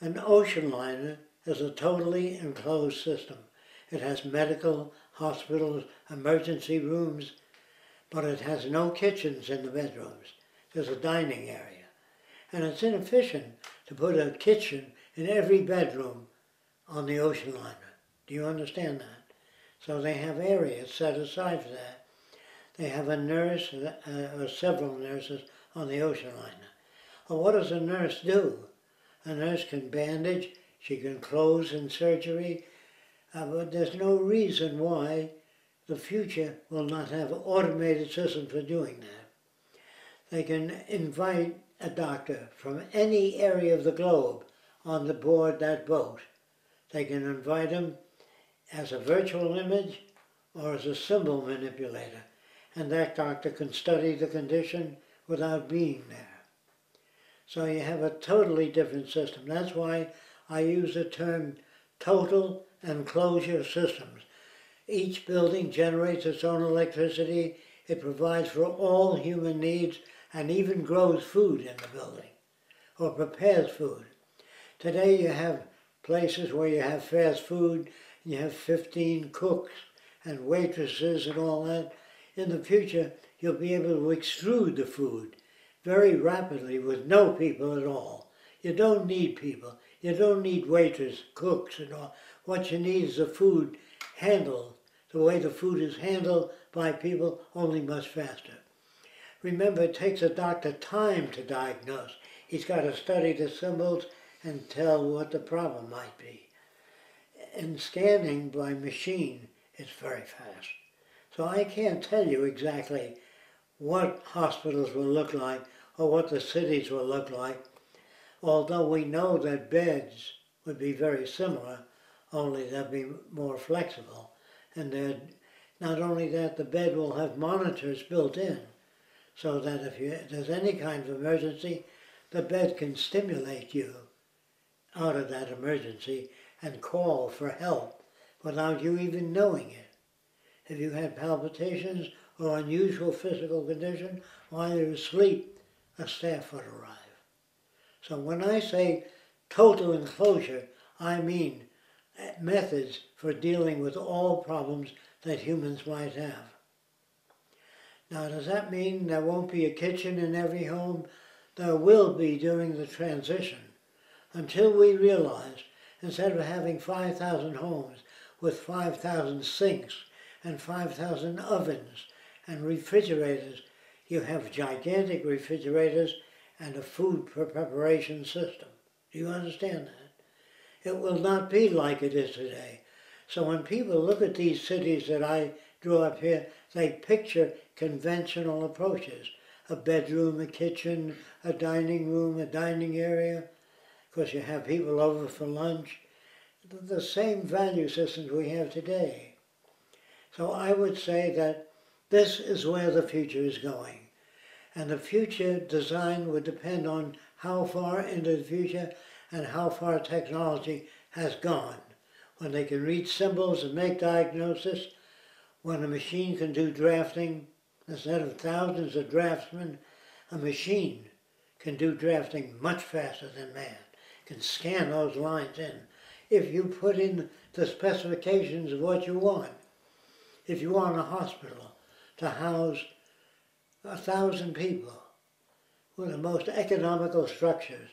An ocean liner is a totally enclosed system. It has medical, hospitals, emergency rooms, but it has no kitchens in the bedrooms. There's a dining area. And it's inefficient to put a kitchen in every bedroom on the ocean liner. Do you understand that? So they have areas set aside for that. They have a nurse uh, or several nurses on the ocean liner. Well, what does a nurse do? A nurse can bandage, she can close in surgery, uh, but there's no reason why the future will not have automated systems for doing that. They can invite a doctor from any area of the globe on the board that boat. They can invite him as a virtual image or as a symbol manipulator, and that doctor can study the condition without being there. So you have a totally different system. That's why I use the term total enclosure systems. Each building generates its own electricity. It provides for all human needs and even grows food in the building or prepares food. Today you have places where you have fast food, you have 15 cooks and waitresses and all that. In the future, you'll be able to extrude the food very rapidly with no people at all. You don't need people. You don't need waiters, cooks and all. What you need is the food handled the way the food is handled by people, only much faster. Remember, it takes a doctor time to diagnose. He's got to study the symbols and tell what the problem might be. And scanning by machine is very fast. So I can't tell you exactly what hospitals will look like or what the cities will look like, although we know that beds would be very similar, only they'll be more flexible. And not only that, the bed will have monitors built in, so that if, you, if there's any kind of emergency, the bed can stimulate you out of that emergency and call for help without you even knowing it. If you had palpitations or unusual physical condition while you're asleep, a staff would arrive. So when I say total enclosure, I mean methods for dealing with all problems that humans might have. Now, does that mean there won't be a kitchen in every home? There will be during the transition until we realize instead of having 5,000 homes with 5,000 sinks and 5,000 ovens and refrigerators, you have gigantic refrigerators and a food preparation system. Do you understand that? It will not be like it is today. So when people look at these cities that I drew up here, they picture conventional approaches. A bedroom, a kitchen, a dining room, a dining area, because you have people over for lunch. The same value systems we have today. So I would say that this is where the future is going. And the future design would depend on how far into the future and how far technology has gone. When they can read symbols and make diagnosis, when a machine can do drafting, instead of thousands of draftsmen, a machine can do drafting much faster than man, can scan those lines in. If you put in the specifications of what you want, if you want a hospital, to house a thousand people with the most economical structures,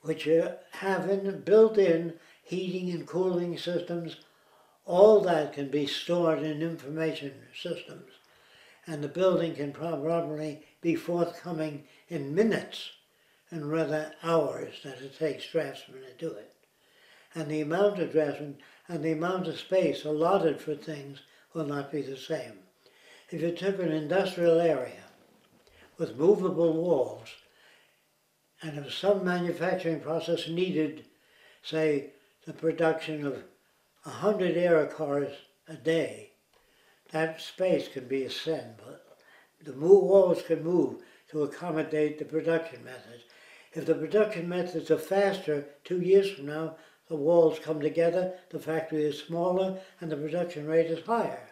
which have in, built in heating and cooling systems. All that can be stored in information systems. And the building can probably be forthcoming in minutes and rather hours that it takes draftsmen to do it. And the amount of draftsmen and the amount of space allotted for things will not be the same. If you took an industrial area with movable walls, and if some manufacturing process needed, say, the production of 100 air cars a day, that space can be assembled. The walls can move to accommodate the production methods. If the production methods are faster, two years from now, the walls come together, the factory is smaller, and the production rate is higher.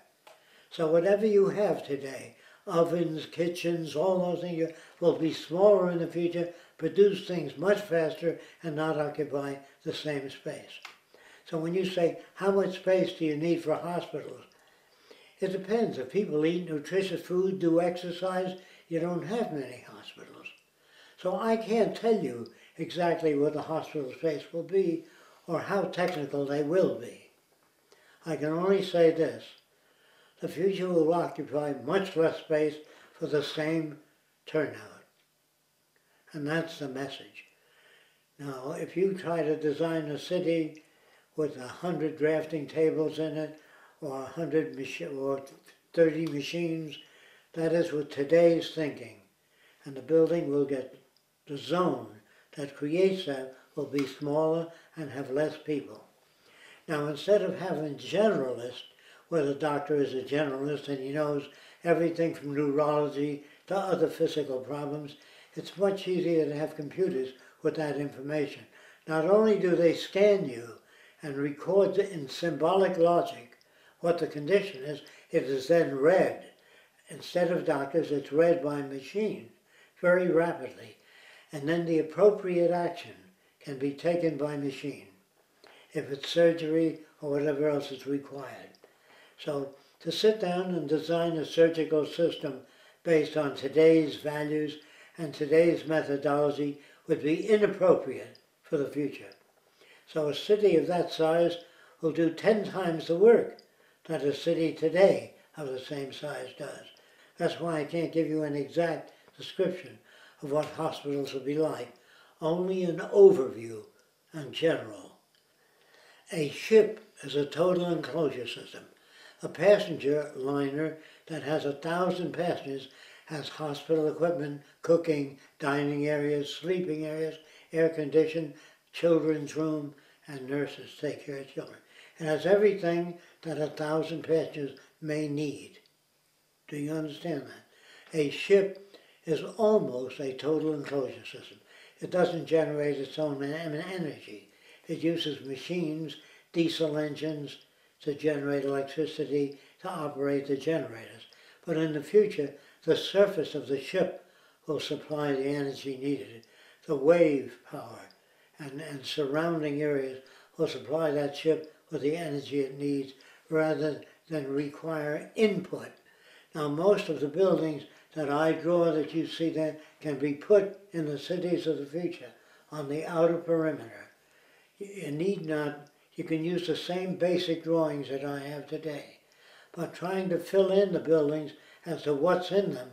So whatever you have today, ovens, kitchens, all those things will be smaller in the future, produce things much faster and not occupy the same space. So when you say, how much space do you need for hospitals? It depends. If people eat nutritious food, do exercise, you don't have many hospitals. So I can't tell you exactly what the hospital space will be or how technical they will be. I can only say this. The future will occupy much less space for the same turnout. And that's the message. Now, if you try to design a city with a hundred drafting tables in it, or a hundred or thirty machines, that is with today's thinking. And the building will get, the zone that creates that will be smaller and have less people. Now, instead of having generalists, where the doctor is a generalist and he knows everything from neurology to other physical problems, it's much easier to have computers with that information. Not only do they scan you and record in symbolic logic what the condition is, it is then read. Instead of doctors, it's read by machine very rapidly. And then the appropriate action can be taken by machine if it's surgery or whatever else is required. So to sit down and design a surgical system based on today's values and today's methodology would be inappropriate for the future. So a city of that size will do 10 times the work that a city today of the same size does. That's why I can't give you an exact description of what hospitals will be like, only an overview and general. A ship is a total enclosure system. A passenger liner that has a thousand passengers has hospital equipment, cooking, dining areas, sleeping areas, air conditioned, children's room, and nurses take care of children. It has everything that a thousand passengers may need. Do you understand that? A ship is almost a total enclosure system. It doesn't generate its own energy. It uses machines, diesel engines, to generate electricity to operate the generators. But in the future, the surface of the ship will supply the energy needed. The wave power and, and surrounding areas will supply that ship with the energy it needs rather than require input. Now most of the buildings that I draw that you see there can be put in the cities of the future on the outer perimeter. You need not, you can use the same basic drawings that I have today. But trying to fill in the buildings as to what's in them,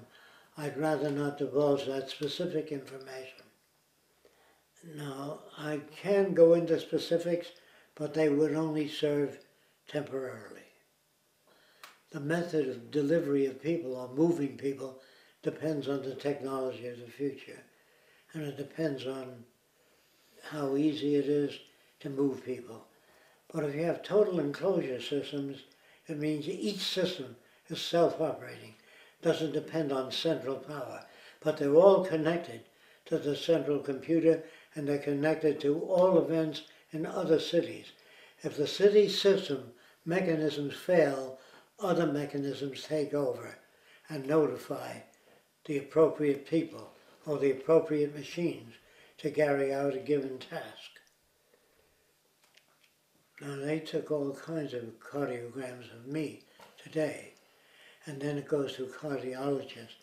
I'd rather not divulge that specific information. Now, I can go into specifics, but they would only serve temporarily. The method of delivery of people or moving people depends on the technology of the future. And it depends on how easy it is to move people. But if you have total enclosure systems, it means each system is self-operating, doesn't depend on central power, but they're all connected to the central computer and they're connected to all events in other cities. If the city system mechanisms fail, other mechanisms take over and notify the appropriate people or the appropriate machines to carry out a given task. Now they took all kinds of cardiograms of me today, and then it goes to cardiologists,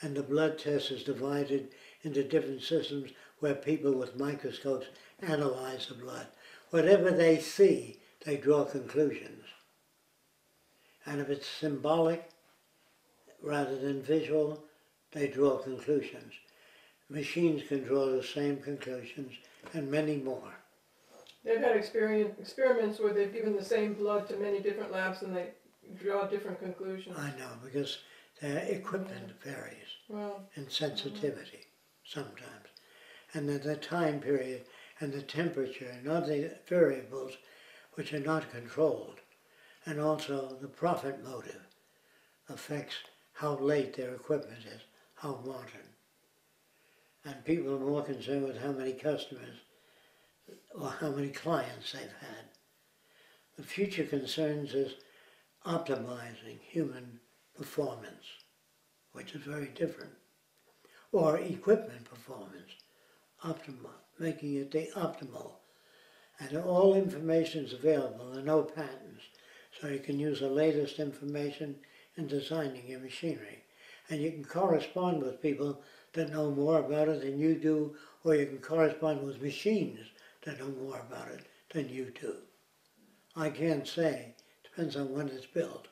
and the blood test is divided into different systems where people with microscopes analyze the blood. Whatever they see, they draw conclusions. And if it's symbolic rather than visual, they draw conclusions. Machines can draw the same conclusions and many more. They've had experience, experiments where they've given the same blood to many different labs and they draw different conclusions. I know, because their equipment varies Well, in sensitivity mm-hmm. sometimes. And then the time period and the temperature and other variables which are not controlled. And also the profit motive affects how late their equipment is, how modern. And people are more concerned with how many customers or how many clients they've had. The future concerns is optimizing human performance, which is very different, or equipment performance, optimal, making it the optimal. And all information is available, there are no patents. So you can use the latest information in designing your machinery. And you can correspond with people that know more about it than you do, or you can correspond with machines that know more about it than you do. I can't say, depends on when it's built.